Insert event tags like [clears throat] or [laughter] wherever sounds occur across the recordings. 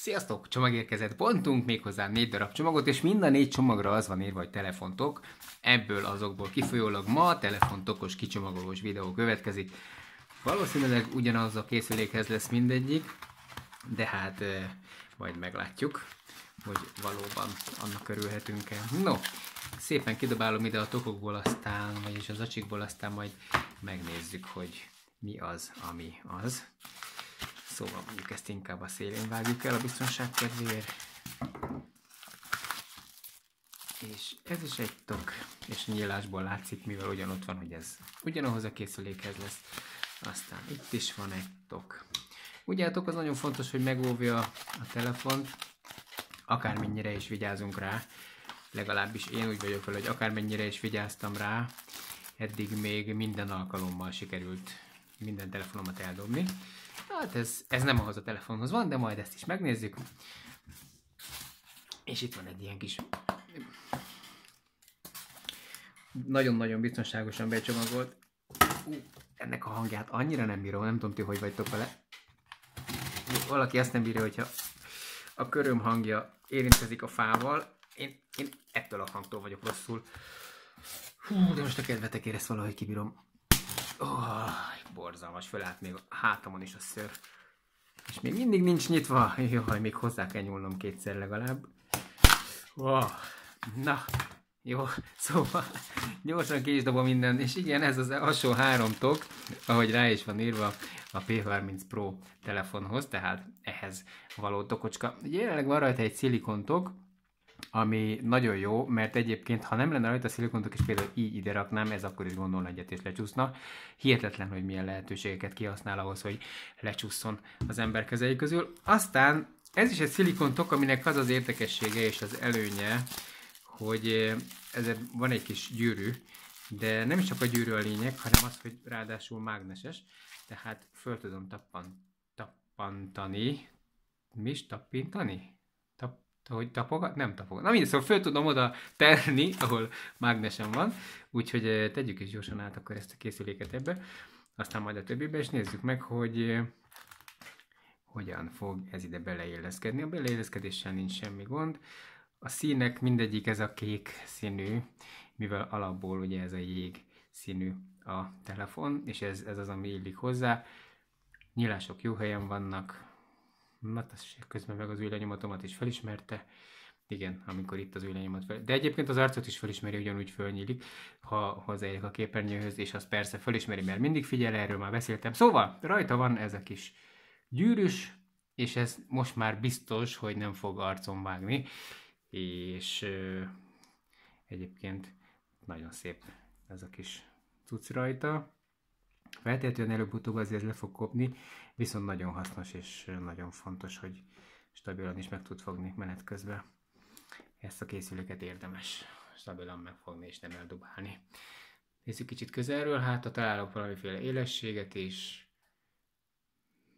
Sziasztok! Csomagérkezett pontunk, méghozzá négy darab csomagot, és mind a négy csomagra az van írva, hogy telefontok. Ebből azokból kifolyólag ma telefontokos kicsomagolós videó következik. Valószínűleg ugyanaz a készülékhez lesz mindegyik, de hát e, majd meglátjuk, hogy valóban annak örülhetünk-e. No, szépen kidobálom ide a tokokból aztán, vagyis az acsikból aztán majd megnézzük, hogy mi az, ami az. Szóval mondjuk ezt inkább a szélén vágjuk el a biztonság kedvéért. És ez is egy tok, és nyílásból látszik, mivel ugyanott van, hogy ez ugyanahoz a készülékhez lesz. Aztán itt is van egy tok. Ugye a tok az nagyon fontos, hogy megóvja a telefont, akármennyire is vigyázunk rá, legalábbis én úgy vagyok vele, hogy akármennyire is vigyáztam rá, eddig még minden alkalommal sikerült minden telefonomat eldobni. Hát ez, ez nem ahhoz a telefonhoz van, de majd ezt is megnézzük. És itt van egy ilyen kis nagyon-nagyon biztonságosan becsomagolt. Uh, ennek a hangját annyira nem bírom, nem tudom ti, hogy vagytok vele. Valaki azt nem bírja, hogyha a köröm hangja érintkezik a fával. Én, én ettől a hangtól vagyok rosszul. Hú, de most a kedvetekért ezt valahogy kibírom. Oh, borzalmas, fölállt még a hátamon is a ször. És még mindig nincs nyitva. Jaj, még hozzá kell nyúlnom kétszer legalább. Oh, na, jó, [laughs] szóval gyorsan ki is dobom minden, és igen, ez az alsó három tok, ahogy rá is van írva a P30 Pro telefonhoz, tehát ehhez való tokocska. Jelenleg van rajta egy szilikontok, ami nagyon jó, mert egyébként, ha nem lenne rajta szilikontok, és például így ide raknám, ez akkor is gondolna egyet és lecsúszna. Hihetetlen, hogy milyen lehetőségeket kihasznál ahhoz, hogy lecsúszson az ember kezei közül. Aztán ez is egy szilikontok, aminek az az érdekessége és az előnye, hogy eh, ezért van egy kis gyűrű, de nem is csak a gyűrű a lényeg, hanem az, hogy ráadásul mágneses, tehát föl tudom tappan, tappantani, mi is tappintani? Hogy tapogat? Nem tapogat. Na mindegy, szóval föl tudom oda tenni, ahol mágnesen van, úgyhogy eh, tegyük is gyorsan át akkor ezt a készüléket ebbe, aztán majd a többibe, és nézzük meg, hogy eh, hogyan fog ez ide beleilleszkedni. A beleilleszkedéssel nincs semmi gond. A színek mindegyik ez a kék színű, mivel alapból ugye ez a jég színű a telefon, és ez, ez az, ami illik hozzá. Nyílások jó helyen vannak, Na, közben meg az űrlenyomatomat is felismerte. Igen, amikor itt az űrlenyomat fel. De egyébként az arcot is felismeri, ugyanúgy fölnyílik, ha hozzáérek a képernyőhöz, és az persze felismeri, mert mindig figyel, erről már beszéltem. Szóval, rajta van ez a kis gyűrűs, és ez most már biztos, hogy nem fog arcon vágni, és ö, egyébként nagyon szép ez a kis cucc rajta. Feltétlenül előbb-utóbb azért le fog kopni, viszont nagyon hasznos és nagyon fontos, hogy stabilan is meg tud fogni menet közben. Ezt a készüléket érdemes stabilan megfogni és nem eldobálni. Nézzük kicsit közelről, hát ha találok valamiféle élességet is.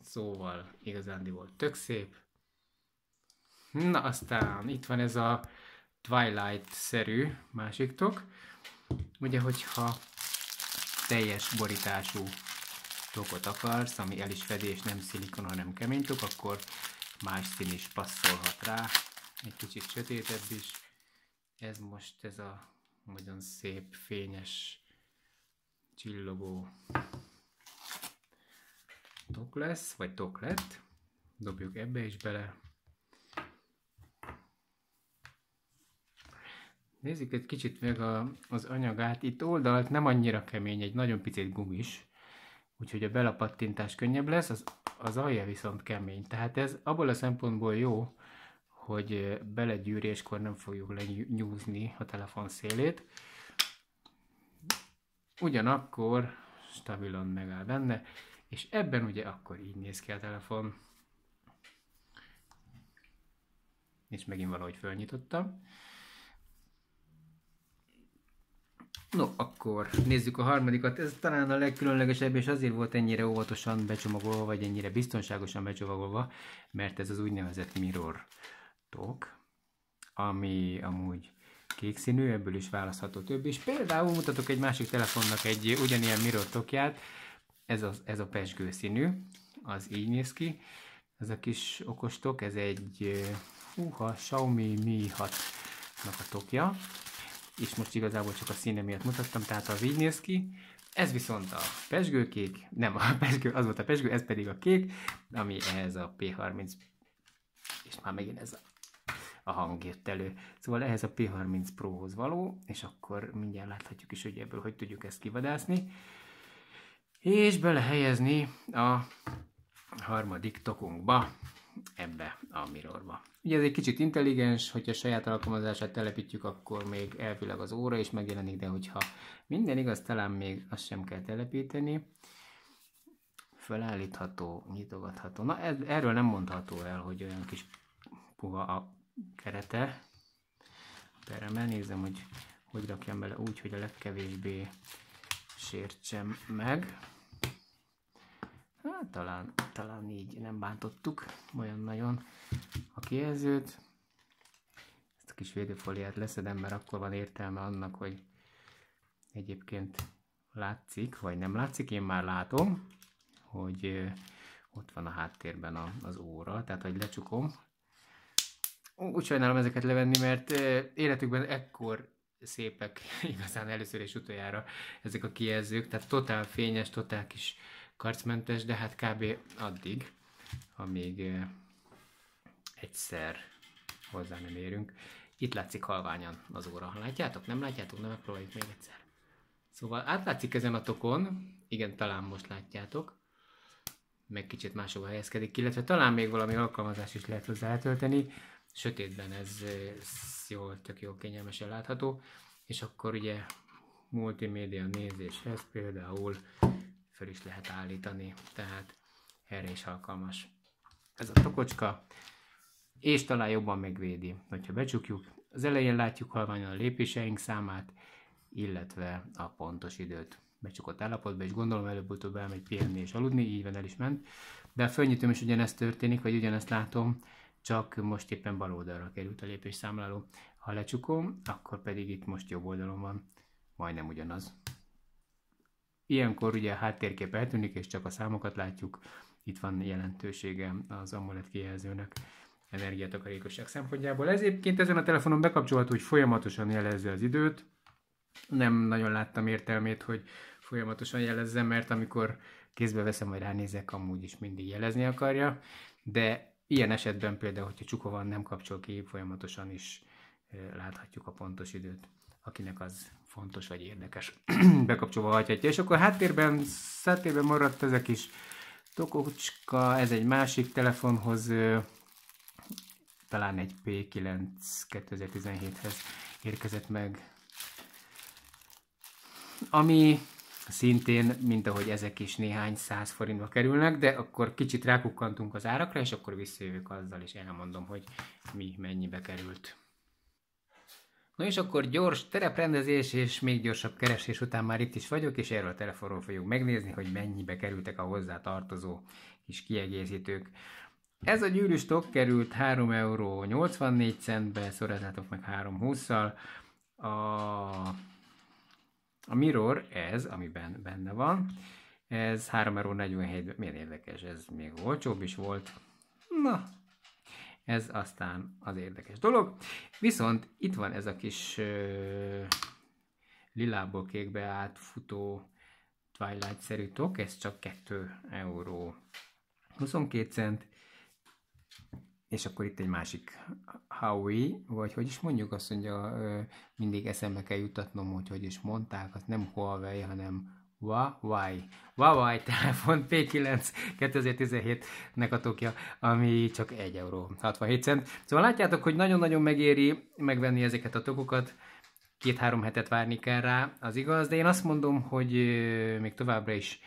Szóval igazán volt tök szép. Na aztán itt van ez a Twilight-szerű másik tok. Ugye, hogyha teljes borítású tokot akarsz, ami el is fedi, és nem szilikon, hanem kemény tok, akkor más szín is passzolhat rá, egy kicsit sötétebb is. Ez most ez a nagyon szép, fényes, csillogó tok lesz, vagy tok lett. Dobjuk ebbe is bele. Nézzük egy kicsit meg a, az anyagát. Itt oldalt nem annyira kemény, egy nagyon picit gumis, úgyhogy a belapattintás könnyebb lesz, az, az alja viszont kemény. Tehát ez abból a szempontból jó, hogy belegyűréskor nem fogjuk lenyúzni a telefon szélét. Ugyanakkor stabilan megáll benne, és ebben ugye akkor így néz ki a telefon. És megint valahogy fölnyitottam. No, akkor nézzük a harmadikat. Ez talán a legkülönlegesebb, és azért volt ennyire óvatosan becsomagolva, vagy ennyire biztonságosan becsomagolva, mert ez az úgynevezett mirror talk, ami amúgy kék színű, ebből is választható több, és például mutatok egy másik telefonnak egy ugyanilyen mirror tokját, ez a, ez a pesgő színű, az így néz ki, ez a kis okostok, ez egy húha, Xiaomi Mi 6-nak a tokja, és most igazából csak a színe miatt mutattam, tehát a így néz ki. Ez viszont a pesgőkék, nem a [laughs] pesgő, az volt a pesgő, ez pedig a kék, ami ehhez a P30, és már megint ez a a hang jött elő. Szóval ehhez a P30 Prohoz való, és akkor mindjárt láthatjuk is, hogy ebből hogy tudjuk ezt kivadászni. És belehelyezni a harmadik tokunkba, ebbe a mirrorba. Ugye ez egy kicsit intelligens, hogyha saját alkalmazását telepítjük, akkor még elvileg az óra is megjelenik, de hogyha minden igaz, talán még azt sem kell telepíteni. Felállítható, nyitogatható. Na ez, erről nem mondható el, hogy olyan kis puha a kerete. Peremmel nézem, hogy hogy rakjam bele úgy, hogy a legkevésbé sértsem meg. Hát talán, talán így nem bántottuk olyan nagyon a kijelzőt. Ezt a kis védőfóliát leszedem, mert akkor van értelme annak, hogy egyébként látszik, vagy nem látszik, én már látom, hogy ott van a háttérben az óra, tehát hogy lecsukom. Úgy sajnálom ezeket levenni, mert életükben ekkor szépek [laughs] igazán először és utoljára ezek a kijelzők, tehát totál fényes, totál kis karcmentes, de hát kb. addig, amíg egyszer hozzá nem érünk. Itt látszik halványan az óra. Látjátok? Nem látjátok? Nem megpróbáljuk még egyszer. Szóval átlátszik ezen a tokon, igen, talán most látjátok, meg kicsit máshova helyezkedik, illetve talán még valami alkalmazás is lehet hozzá eltölteni. Sötétben ez, ez jól, tök jó kényelmesen látható, és akkor ugye multimédia nézéshez például fel is lehet állítani, tehát erre is alkalmas ez a tokocska, és talán jobban megvédi, hogyha becsukjuk. Az elején látjuk halványan a lépéseink számát, illetve a pontos időt becsukott állapotban, és gondolom előbb-utóbb elmegy pihenni és aludni, így el is ment. De a fölnyitom is ugyanezt történik, vagy ugyanezt látom, csak most éppen bal oldalra került a lépésszámláló. Ha lecsukom, akkor pedig itt most jobb oldalon van, majdnem ugyanaz. Ilyenkor ugye a háttérkép eltűnik, és csak a számokat látjuk. Itt van jelentősége az AMOLED kijelzőnek energiatakarékosság szempontjából. Ez egyébként ezen a telefonon bekapcsolható, hogy folyamatosan jelezze az időt. Nem nagyon láttam értelmét, hogy folyamatosan jelezze, mert amikor kézbe veszem, vagy ránézek, amúgy is mindig jelezni akarja, de ilyen esetben például, hogyha csuka van, nem kapcsol ki, folyamatosan is láthatjuk a pontos időt, akinek az fontos vagy érdekes [clears throat] bekapcsolva hagyhatja. És akkor háttérben, háttérben maradt ezek is tokocska, ez egy másik telefonhoz, talán egy P9 2017-hez érkezett meg, ami szintén, mint ahogy ezek is néhány száz forintba kerülnek, de akkor kicsit rákukkantunk az árakra, és akkor visszajövök azzal, és elmondom, hogy mi mennyibe került. Na és akkor gyors tereprendezés és még gyorsabb keresés után már itt is vagyok, és erről a telefonról fogjuk megnézni, hogy mennyibe kerültek a hozzá tartozó kis kiegészítők. Ez a gyűrűstok került 3 euró 84 centbe, szorozzátok meg 3,20-szal. A, a mirror, ez, amiben benne van, ez 3 euró 47, milyen érdekes, ez még olcsóbb is volt. Na, ez aztán az érdekes dolog. Viszont itt van ez a kis uh, lilából kékbe átfutó Twilight-szerű tok, ez csak 2 euró 22 cent. És akkor itt egy másik Huawei, vagy hogy is mondjuk azt mondja, mindig eszembe kell jutatnom, hogy hogy is mondták, az nem Huawei, hanem Huawei. Huawei telefon P9 2017-nek a tokja, ami csak 1 euró 67 cent. Szóval látjátok, hogy nagyon-nagyon megéri megvenni ezeket a tokokat, két-három hetet várni kell rá, az igaz, de én azt mondom, hogy még továbbra is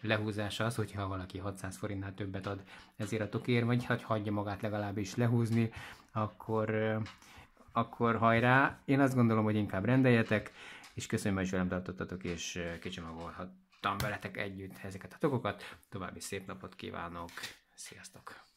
lehúzása az, hogyha valaki 600 forintnál többet ad ezért a tokért, vagy hogy hagyja magát legalábbis lehúzni, akkor, akkor hajrá. Én azt gondolom, hogy inkább rendeljetek, és köszönöm, hogy velem tartottatok, és kicsomagolhattam veletek együtt ezeket a tokokat. További szép napot kívánok, sziasztok!